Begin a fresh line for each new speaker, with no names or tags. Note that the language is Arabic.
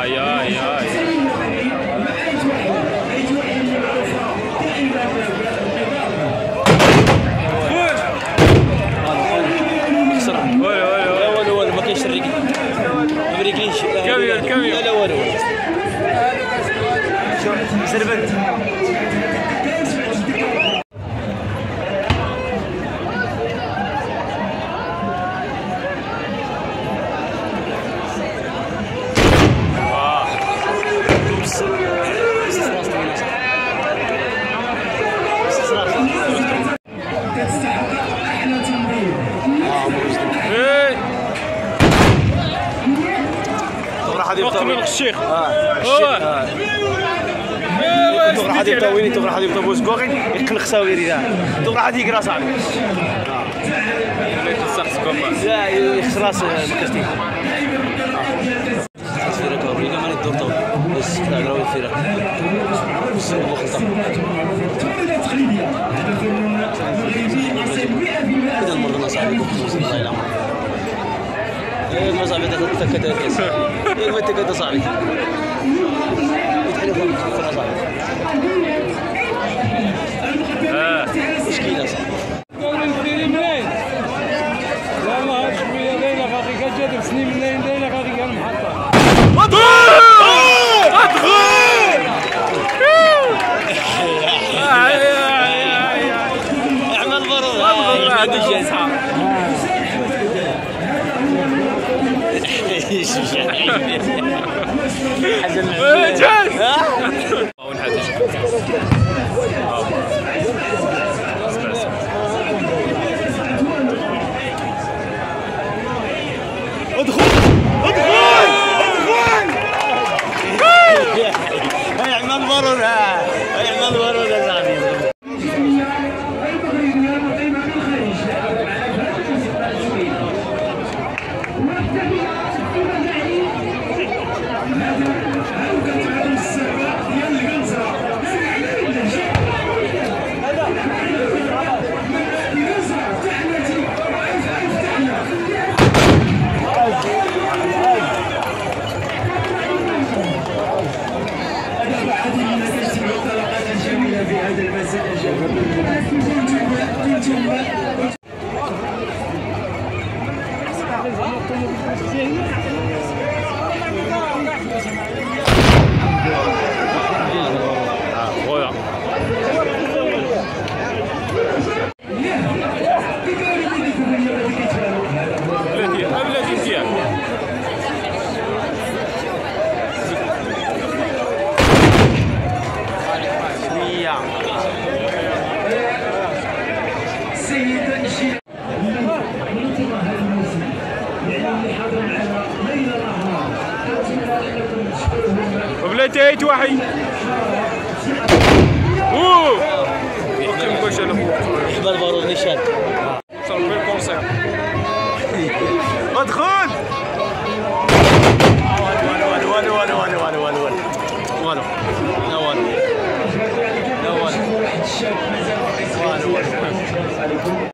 Ay, ay, ay. وي وي وي
لا والو والو ما كاينش الرجل. ما بريكلينش
كامير، كامير.
لا لا والو سربت
من الشيخ.
آه دوك راح يبدا ويني دوك راح يبدا بوزكوغي يقلقسا ويريدا دوك راح يقرا صاحبي لا يخلاص بكرتي آه، الفرق اورينا من الدور طول بس كنعرفوا الفرق بس المخطط إذا مرنا صاحبي كوكو مزيان الله يلاه ما صاحبي تاكل الكاس إيه وانت صاحبي مشكلة
صح سنين
هذا الشيء صعب
Jeez. Thank
you. بلاتي هيت واحد أوه. يمكن نقولش
أنا
صار في الكونسير
ادخل والو والو والو والو والو والو والو والو لا والو لا والو والو والو